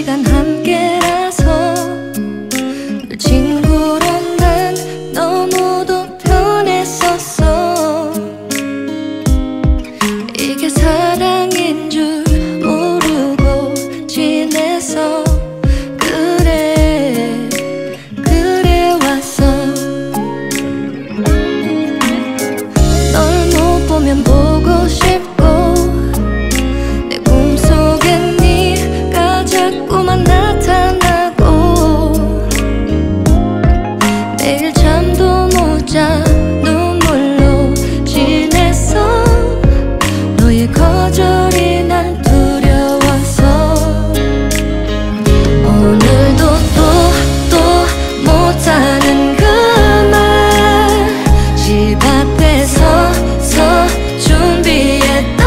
시간 함 잠도 못 자 눈물로 지냈어? 너의 거절이 난 두려워서. 오늘도 또 또 못하는 그 말. 집 앞에 서서 준비했던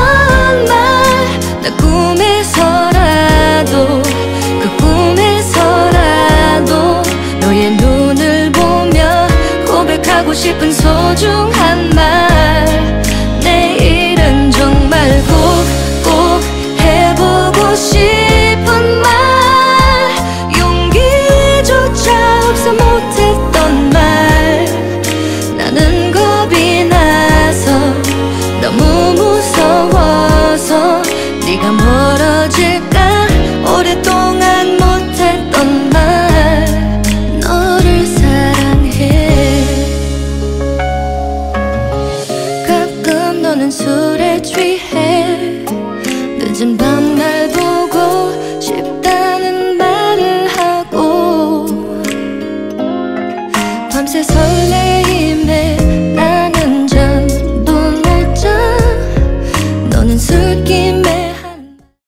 말 나 꿈에서 싶은 소중한 말. 내일은 정말 꼭 꼭 해보고 싶은 말. 용기조차 없어 못했던 말. 나는 겁이 나서 너무 무서워서 네가 멀어질까 술에 취해. 늦은 밤 날 보고 싶다는 말을 하고 밤새 설